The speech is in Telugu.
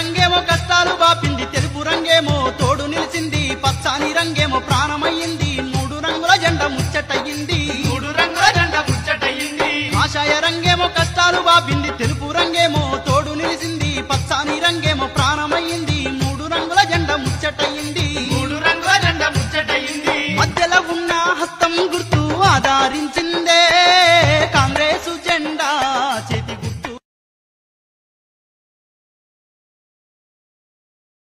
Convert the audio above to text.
రంగేమో కష్టాలు బాపింది తెలుపు రంగేమో తోడు నిలిచింది పచ్చాని రంగేమో ప్రాణమయ్యింది మూడు రంగుల జెండ ముచ్చటయ్యింది. మూడు రంగుల జెండ ముచ్చటయ్యింది. ఆశయ రంగేమో కష్టాలు బాపింది తెలుపు రంగేమో తోడు నిలిచింది పచ్చాని రంగేమో ప్రాణమయ్యింది మూడు రంగుల జెండ ముచ్చటయ్యింది. మూడు రంగుల జెండ ముచ్చటయ్యింది. మధ్యలో ఉన్న హస్తం గుర్తు ఆధారించి